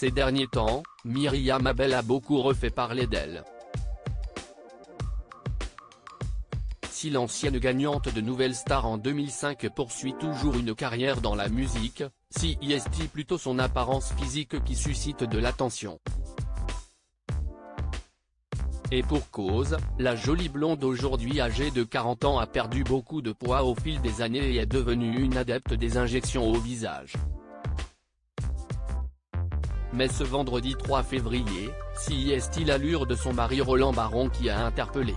Ces derniers temps, Myriam Abel a beaucoup refait parler d'elle. Si l'ancienne gagnante de Nouvelle Star en 2005 poursuit toujours une carrière dans la musique, si est plutôt son apparence physique qui suscite de l'attention? Et pour cause, la jolie blonde aujourd'hui âgée de 40 ans a perdu beaucoup de poids au fil des années et est devenue une adepte des injections au visage. Mais ce vendredi 3 février, si est-il l'allure de son mari Roland Baron qui a interpellé.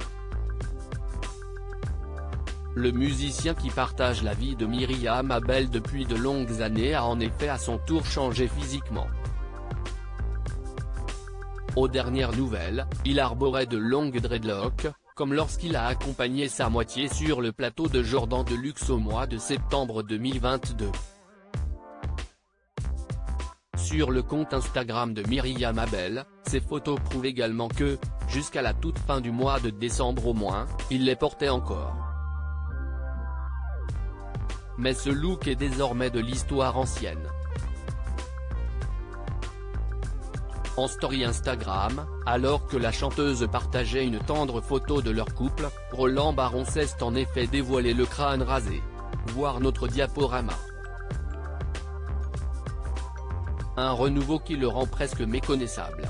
Le musicien qui partage la vie de Myriam Abel depuis de longues années a en effet à son tour changé physiquement. Aux dernières nouvelles, il arborait de longues dreadlocks, comme lorsqu'il a accompagné sa moitié sur le plateau de Jordan de Luxe au mois de septembre 2022. Sur le compte Instagram de Myriam Abel, ces photos prouvent également que, jusqu'à la toute fin du mois de décembre au moins, il les portait encore. Mais ce look est désormais de l'histoire ancienne. En story Instagram, alors que la chanteuse partageait une tendre photo de leur couple, Roland Baron s'est en effet dévoilé le crâne rasé. Voir notre diaporama. Un renouveau qui le rend presque méconnaissable.